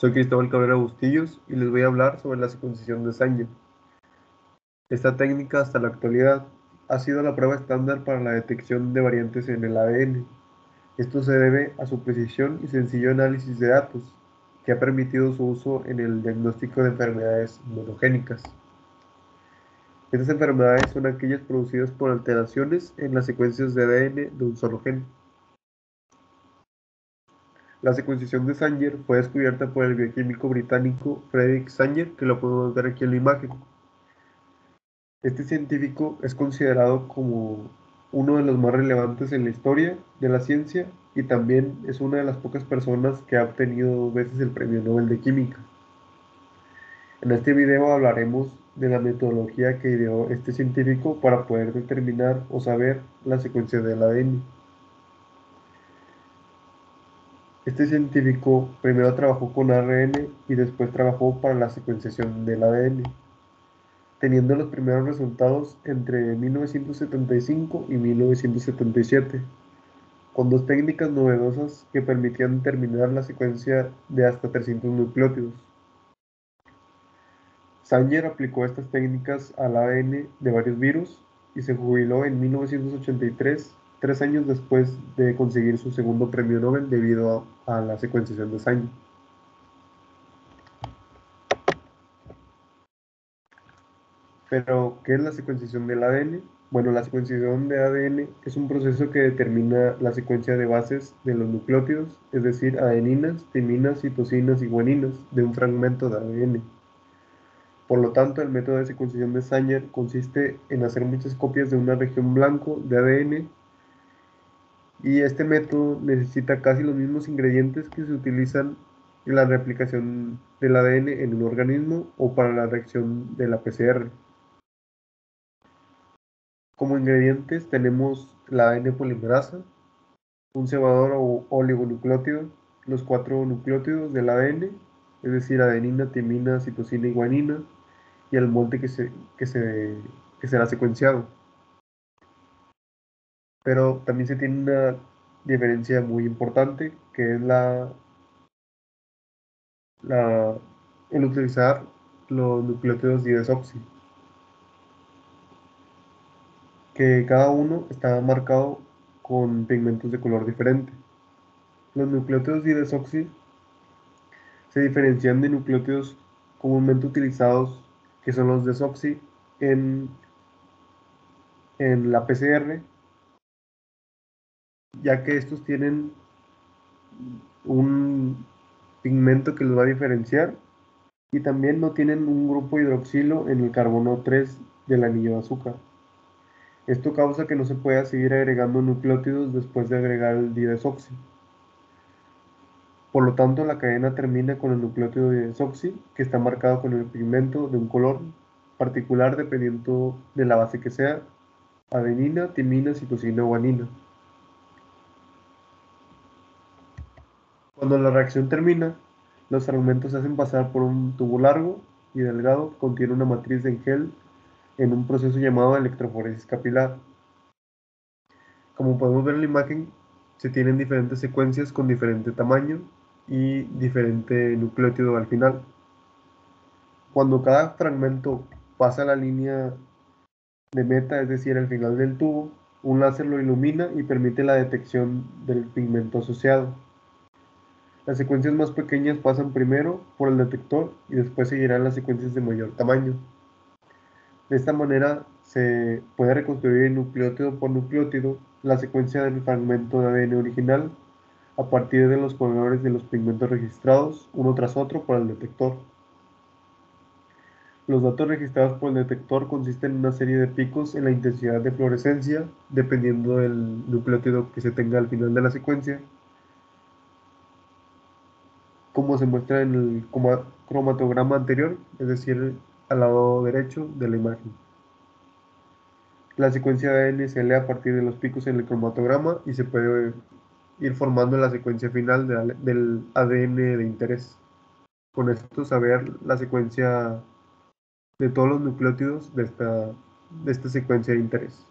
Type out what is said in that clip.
Soy Cristóbal Cabrera Bustillos y les voy a hablar sobre la secuenciación de Sanger. Esta técnica hasta la actualidad ha sido la prueba estándar para la detección de variantes en el ADN. Esto se debe a su precisión y sencillo análisis de datos, que ha permitido su uso en el diagnóstico de enfermedades monogénicas. Estas enfermedades son aquellas producidas por alteraciones en las secuencias de ADN de un solo gen. La secuenciación de Sanger fue descubierta por el bioquímico británico Frederick Sanger, que lo podemos ver aquí en la imagen. Este científico es considerado como uno de los más relevantes en la historia de la ciencia y también es una de las pocas personas que ha obtenido dos veces el Premio Nobel de Química. En este video hablaremos de la metodología que ideó este científico para poder determinar o saber la secuencia del ADN. Este científico primero trabajó con ARN y después trabajó para la secuenciación del ADN, teniendo los primeros resultados entre 1975 y 1977, con dos técnicas novedosas que permitían determinar la secuencia de hasta 300 nucleótidos. Sanger aplicó estas técnicas al ADN de varios virus y se jubiló en 1983, tres años después de conseguir su segundo premio Nobel debido a, la secuenciación de Sanger. Pero, ¿qué es la secuenciación del ADN? Bueno, la secuenciación de ADN es un proceso que determina la secuencia de bases de los nucleótidos, es decir, adeninas, timinas, citosinas y guaninas de un fragmento de ADN. Por lo tanto, el método de secuenciación de Sanger consiste en hacer muchas copias de una región blanco de ADN y este método necesita casi los mismos ingredientes que se utilizan en la replicación del ADN en un organismo o para la reacción de la PCR. Como ingredientes tenemos la ADN polimerasa, un cebador o oligonucleótido, los cuatro nucleótidos del ADN, es decir, adenina, timina, citosina y guanina, y el molde que, se, que, se, que será secuenciado. Pero también se tiene una diferencia muy importante que es la, la el utilizar los nucleótidos didesoxi que cada uno está marcado con pigmentos de color diferente. Los nucleótidos didesoxi se diferencian de nucleótidos comúnmente utilizados que son los desoxi en, en la PCR, ya que estos tienen un pigmento que los va a diferenciar y también no tienen un grupo hidroxilo en el carbono 3 del anillo de azúcar. Esto causa que no se pueda seguir agregando nucleótidos después de agregar el didesoxi. Por lo tanto, la cadena termina con el nucleótido de desoxi, que está marcado con el pigmento de un color particular dependiendo de la base que sea, adenina, timina, citosina o guanina. Cuando la reacción termina, los fragmentos se hacen pasar por un tubo largo y delgado que contiene una matriz de gel en un proceso llamado electroforesis capilar. Como podemos ver en la imagen, se tienen diferentes secuencias con diferente tamaño y diferente nucleótido al final. Cuando cada fragmento pasa la línea de meta, es decir, al final del tubo, un láser lo ilumina y permite la detección del pigmento asociado. Las secuencias más pequeñas pasan primero por el detector y después seguirán las secuencias de mayor tamaño. De esta manera se puede reconstruir nucleótido por nucleótido la secuencia del fragmento de ADN original a partir de los colores de los pigmentos registrados uno tras otro por el detector. Los datos registrados por el detector consisten en una serie de picos en la intensidad de fluorescencia, dependiendo del nucleótido que se tenga al final de la secuencia, como se muestra en el cromatograma anterior, es decir, al lado derecho de la imagen. La secuencia de ADN se lee a partir de los picos en el cromatograma y se puede ir formando la secuencia final del ADN de interés. Con esto saber la secuencia de todos los nucleótidos de esta, de esta secuencia de interés.